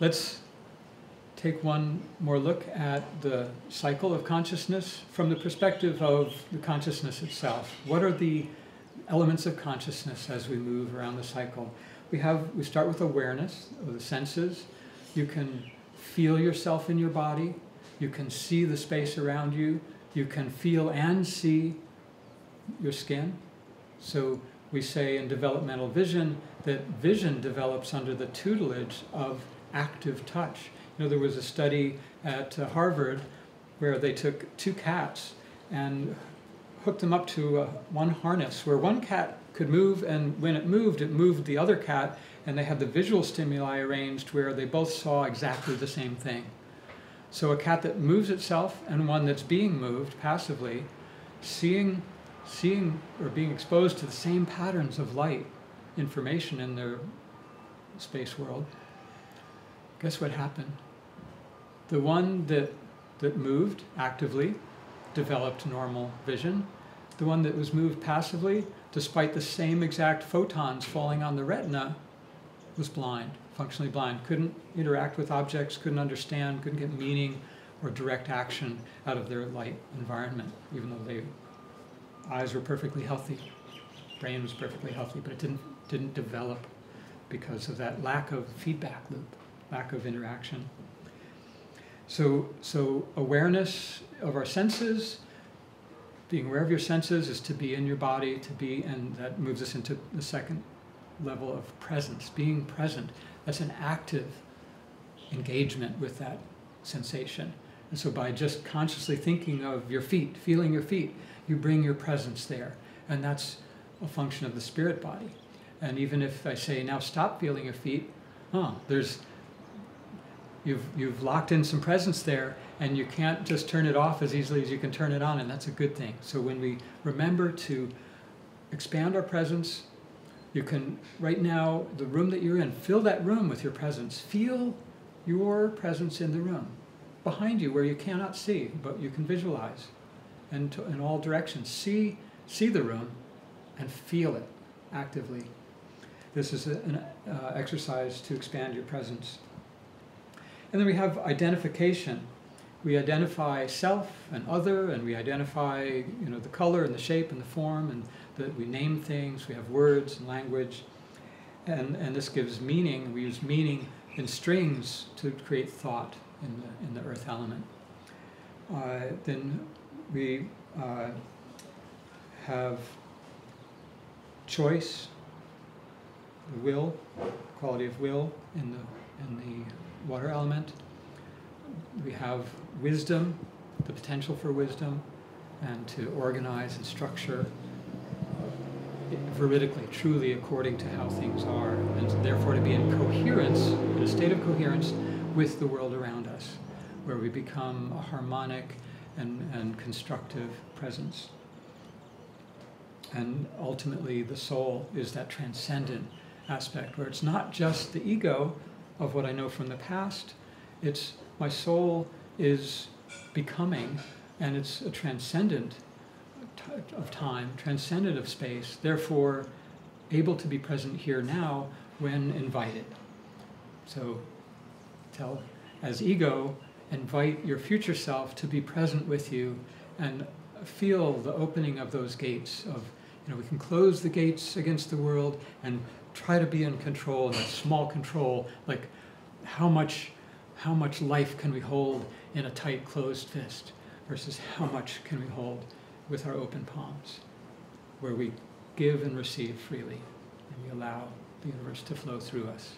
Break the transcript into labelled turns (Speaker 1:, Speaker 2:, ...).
Speaker 1: let's take one more look at the cycle of consciousness from the perspective of the consciousness itself. What are the elements of consciousness as we move around the cycle? We have we start with awareness of the senses. You can feel yourself in your body. You can see the space around you. You can feel and see your skin. So we say in developmental vision that vision develops under the tutelage of active touch. You know, there was a study at uh, Harvard where they took two cats and hooked them up to uh, one harness where one cat could move, and when it moved, it moved the other cat, and they had the visual stimuli arranged where they both saw exactly the same thing. So a cat that moves itself and one that's being moved passively, seeing, seeing or being exposed to the same patterns of light information in their space world. Guess what happened? The one that, that moved actively developed normal vision. The one that was moved passively, despite the same exact photons falling on the retina, was blind, functionally blind, couldn't interact with objects, couldn't understand, couldn't get meaning or direct action out of their light environment, even though their eyes were perfectly healthy, brain was perfectly healthy, but it didn't, didn't develop because of that lack of feedback loop, lack of interaction. So, so awareness of our senses, being aware of your senses is to be in your body, to be, and that moves us into the second level of presence, being present. That's an active engagement with that sensation. And so by just consciously thinking of your feet, feeling your feet, you bring your presence there. And that's a function of the spirit body. And even if I say, now stop feeling your feet, huh, there's you've, you've locked in some presence there and you can't just turn it off as easily as you can turn it on, and that's a good thing. So when we remember to expand our presence, you can, right now, the room that you're in, fill that room with your presence. Feel your presence in the room, behind you where you cannot see, but you can visualize. And to, in all directions, see, see the room and feel it actively. This is an uh, exercise to expand your presence. And then we have identification. We identify self and other, and we identify you know, the color and the shape and the form, and that we name things, we have words and language. And, and this gives meaning. We use meaning in strings to create thought in the, in the earth element. Uh, then we uh, have choice, the will, quality of will in the, in the water element. We have wisdom, the potential for wisdom, and to organize and structure veridically, truly according to how things are, and therefore to be in coherence, in a state of coherence with the world around us, where we become a harmonic and, and constructive presence. And ultimately, the soul is that transcendent aspect where it's not just the ego of what I know from the past. It's my soul is becoming, and it's a transcendent of time, transcendent of space, therefore able to be present here now when invited. So tell, as ego, invite your future self to be present with you and feel the opening of those gates of, you know, we can close the gates against the world and try to be in control, a small control, like how much, how much life can we hold in a tight closed fist versus how much can we hold with our open palms, where we give and receive freely and we allow the universe to flow through us.